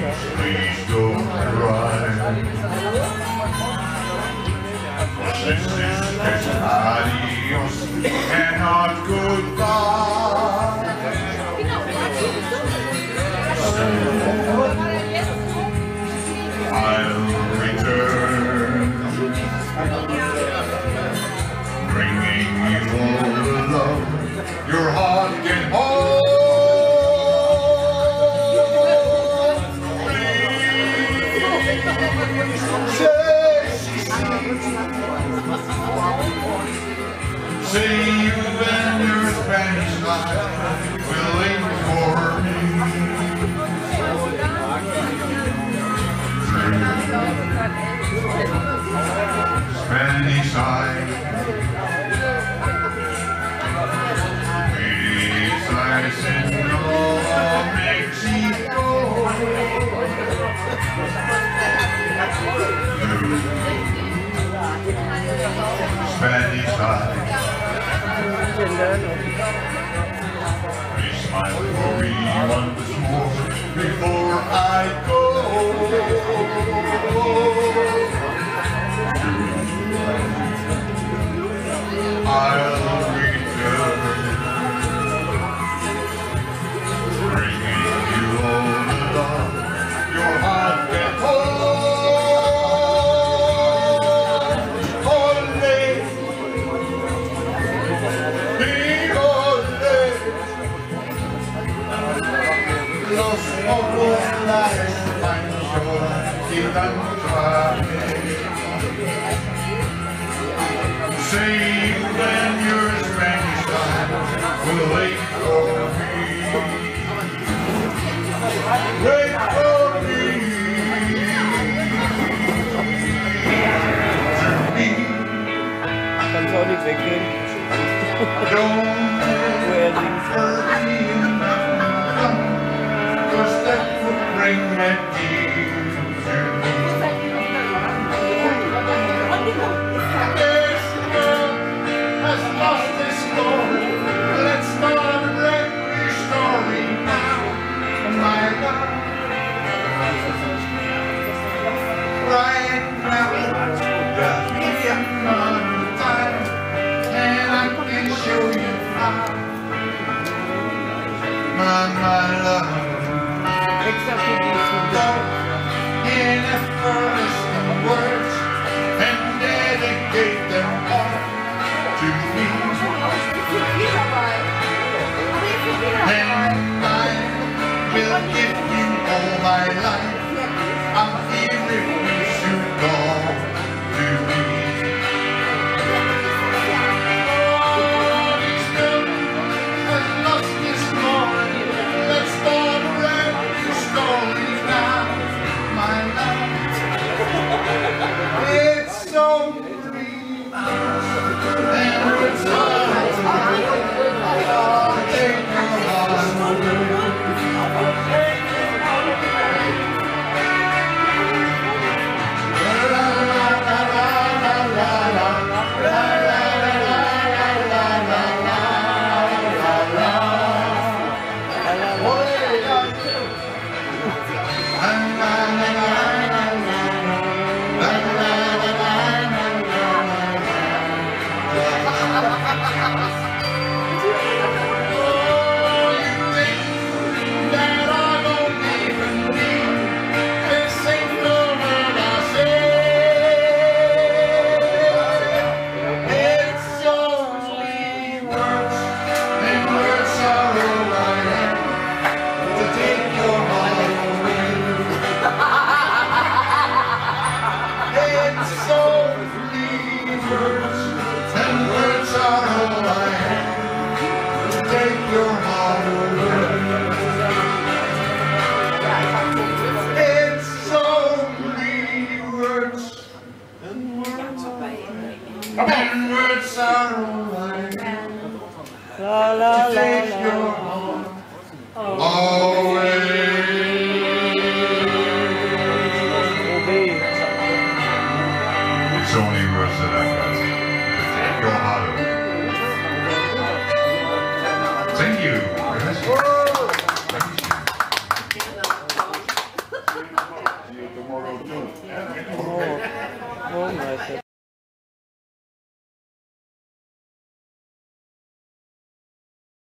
Please don't cry. see you in your Spanish life, willing for me. Spanish life. はい。श्रीदं Save when your Spanish time will wait for me. Wait for me to be. Catholic again. Don't hurt me now, cause that would bring me deep. find my love. Except for you. In a fur. la la la la. Always. Sony versus that. Go harder. Thank you. Thank you.